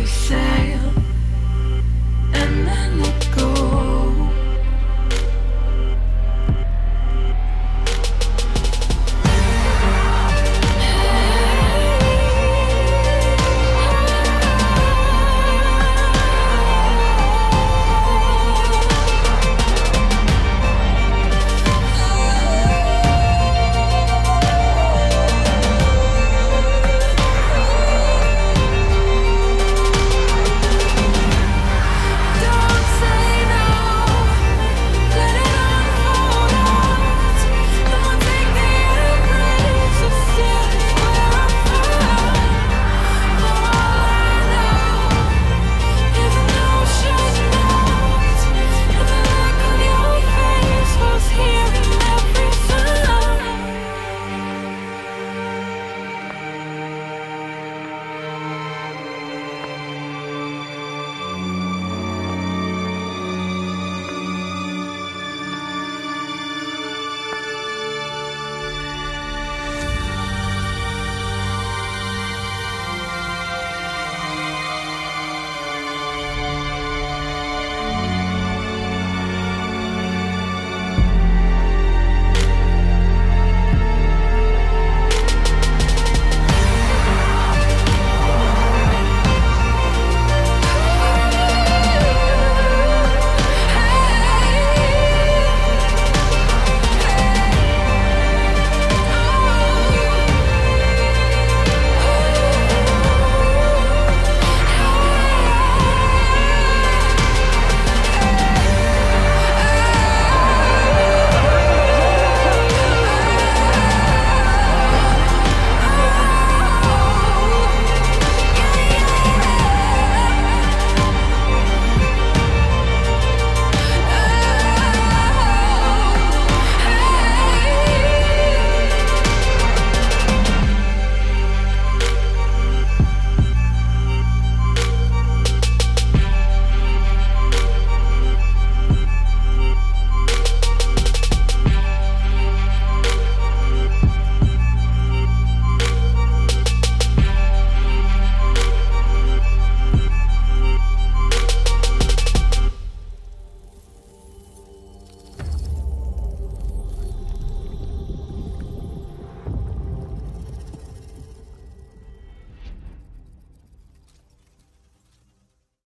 to sail.